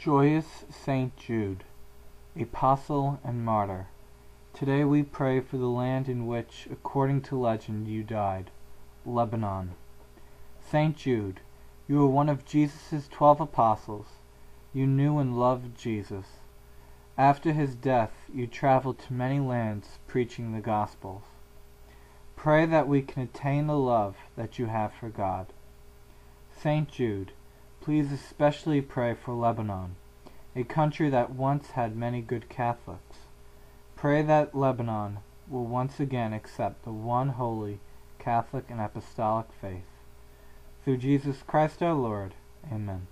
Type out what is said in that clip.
Joyous Saint Jude, Apostle and Martyr, today we pray for the land in which, according to legend, you died, Lebanon. Saint Jude, you were one of Jesus' twelve apostles. You knew and loved Jesus. After his death you traveled to many lands preaching the Gospels. Pray that we can attain the love that you have for God. Saint Jude, please especially pray for Lebanon, a country that once had many good Catholics. Pray that Lebanon will once again accept the one holy Catholic and Apostolic faith. Through Jesus Christ our Lord. Amen.